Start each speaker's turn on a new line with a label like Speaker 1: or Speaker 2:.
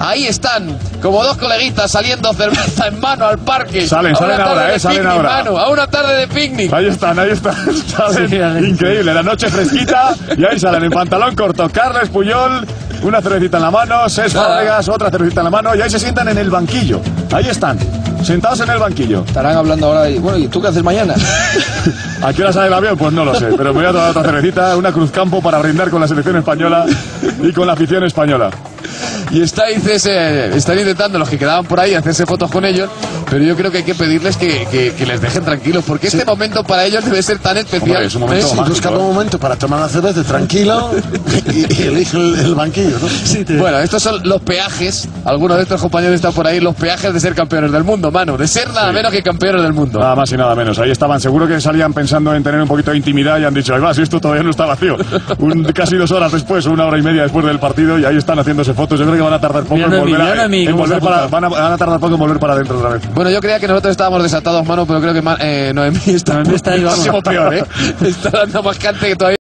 Speaker 1: Ahí están, como dos coleguitas saliendo cerveza en mano al parque.
Speaker 2: Salen, salen ahora,
Speaker 1: de
Speaker 2: eh, salen
Speaker 1: picnic,
Speaker 2: ahora.
Speaker 1: Manu, a una tarde de picnic.
Speaker 2: Ahí están, ahí están. Salen.
Speaker 3: Sí, ahí.
Speaker 2: Increíble, la noche fresquita. Y ahí salen en pantalón corto. Carles Puyol, una cervecita en la mano. Ses. Fábregas, otra cervecita en la mano. Y ahí se sientan en el banquillo. Ahí están, sentados en el banquillo.
Speaker 1: Estarán hablando ahora y, bueno, ¿y tú qué haces mañana?
Speaker 2: ¿A qué hora sale el avión? Pues no lo sé. Pero me voy a tomar otra cervecita, una cruzcampo para brindar con la selección española y con la afición española.
Speaker 1: Y estáis, ese- están intentando los que quedaban por ahí hacerse fotos con ellos, pero yo creo que hay que pedirles que, que- que les dejen tranquilos, porque este momento para ellos debe ser tan especial.
Speaker 2: Hombre, es un momento
Speaker 1: ¿Eh?
Speaker 2: mágico.
Speaker 4: Busca un momento para tomar una cerveza tranquilo y, y elige el, el banquillo, ¿no?
Speaker 3: Sí, te-
Speaker 1: Bueno, estos son los peajes, algunos de estos compañeros están por ahí, los peajes de ser campeones del mundo, mano, de ser nada menos que campeones del mundo.
Speaker 2: Nada más y nada menos. Ahí estaban, seguro que salían pensando en tener un poquito de intimidad y han dicho, ahí va, si esto todavía no está vacío. Un- casi dos horas después, una hora y media después del partido, y ahí están haciéndose fotos. Yo creo que van a tardar poco en volver,
Speaker 3: a
Speaker 2: en volver para, van, a, van a tardar poco en volver para adentro otra vez.
Speaker 1: Bueno, yo creía que nosotros estábamos desatados, mano, pero creo que eh, Noemí está,
Speaker 3: Noemí está ahí, vamos.
Speaker 1: peor, ¿eh? Está dando más cante que todavía.